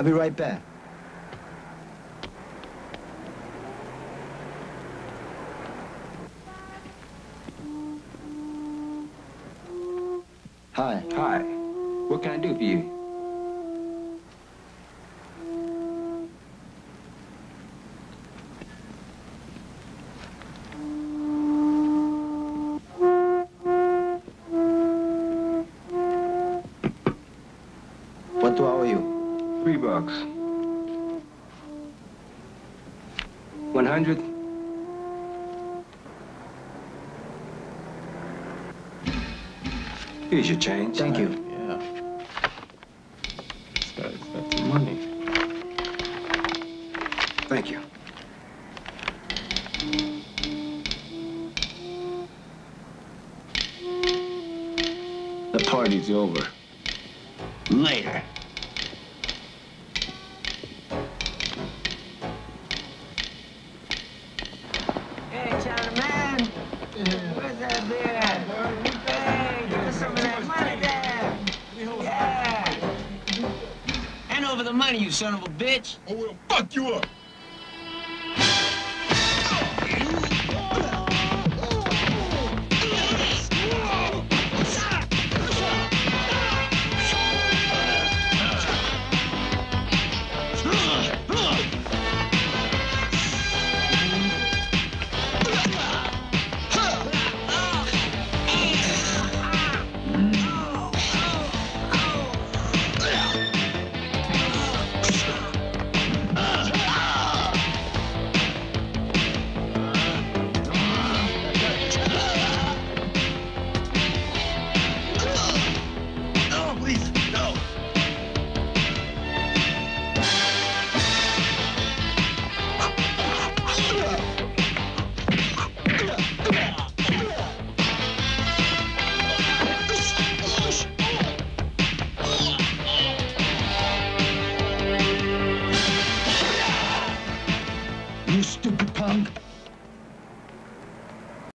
I'll be right back. Hi. Hi. What can I do for you? What do I owe you? Three bucks. One hundred. Here's your change. Thank you. Yeah. This guy's got some money. Thank you. The party's over. Later. Give us some of that money. Yeah. Hand over the money, you son of a bitch. Or we'll fuck you up. You stupid punk.